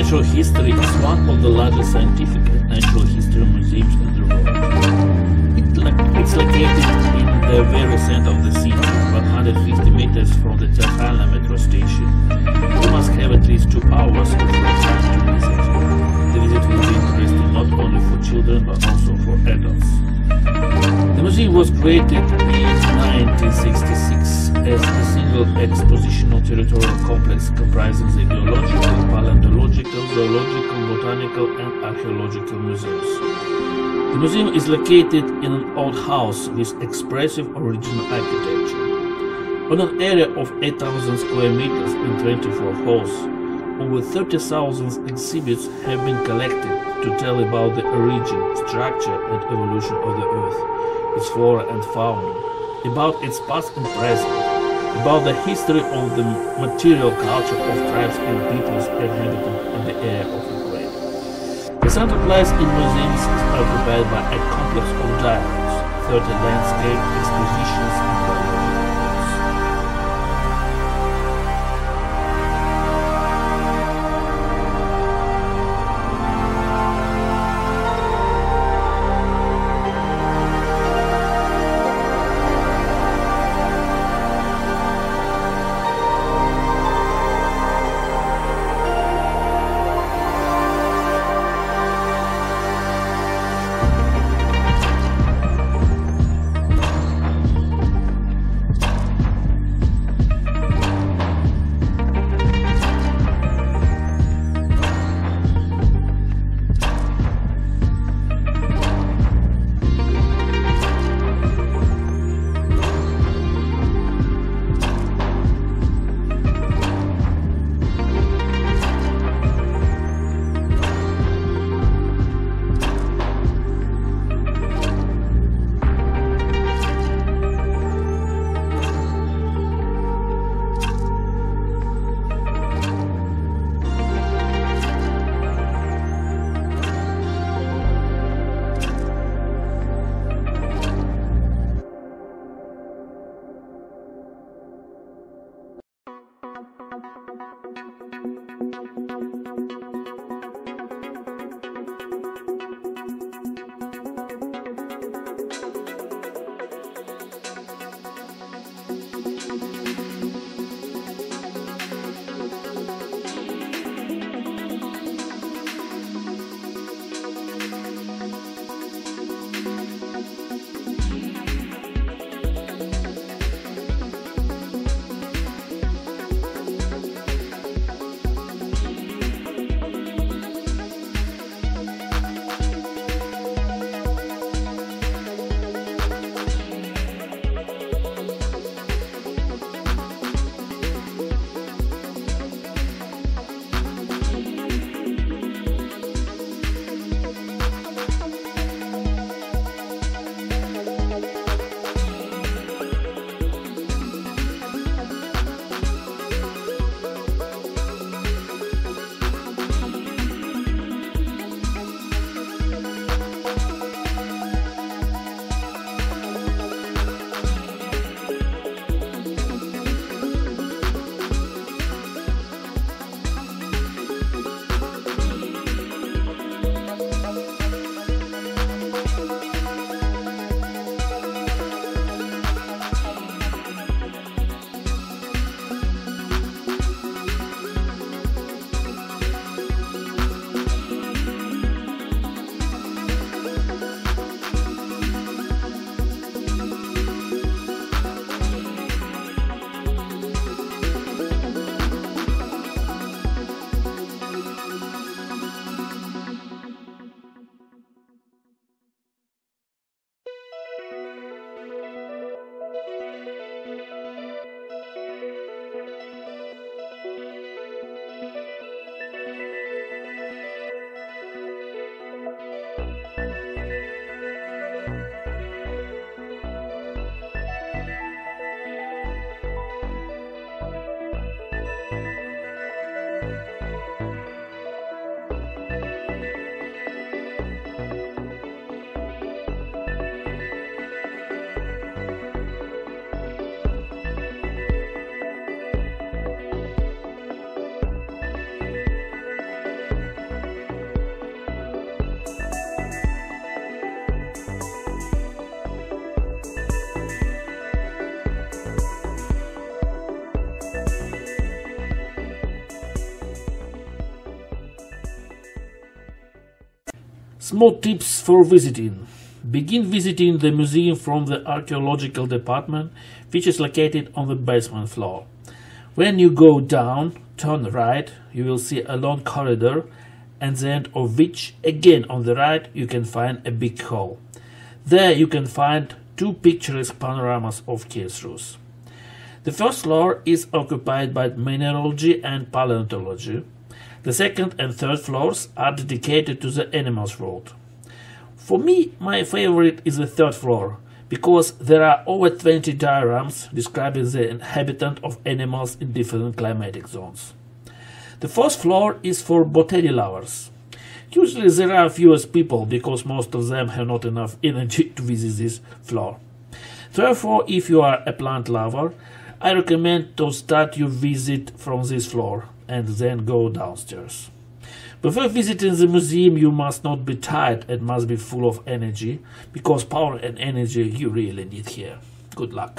Natural History is one of the largest scientific and natural history museums in the world. It, it's located in the very center of the city, 150 meters from the Teatralna metro station. You must have at least two hours of time to visit. The visit will be interesting not only for children but also for adults. The museum was created in 1966 as a single expositional territorial complex comprising the geological, paleontological, zoological, botanical and archaeological museums. The museum is located in an old house with expressive original architecture. On an area of 8,000 square meters in 24 halls, over 30,000 exhibits have been collected to tell about the origin, structure and evolution of the Earth, its flora and fauna, about its past and present, about the history of the material culture of tribes and peoples inhabiting in the area of Ukraine. The central place in museums is occupied by a complex of dioramas, 30 landscape expositions Small tips for visiting. Begin visiting the museum from the archaeological department, which is located on the basement floor. When you go down, turn right, you will see a long corridor, and the end of which, again on the right, you can find a big hall. There you can find two picturesque panoramas of Kehr's The first floor is occupied by mineralogy and paleontology. The second and third floors are dedicated to the animals world. For me, my favorite is the third floor, because there are over 20 diagrams describing the inhabitant of animals in different climatic zones. The fourth floor is for botany lovers. Usually there are fewest people because most of them have not enough energy to visit this floor. Therefore, if you are a plant lover, I recommend to start your visit from this floor and then go downstairs. Before visiting the museum, you must not be tired and must be full of energy, because power and energy you really need here. Good luck.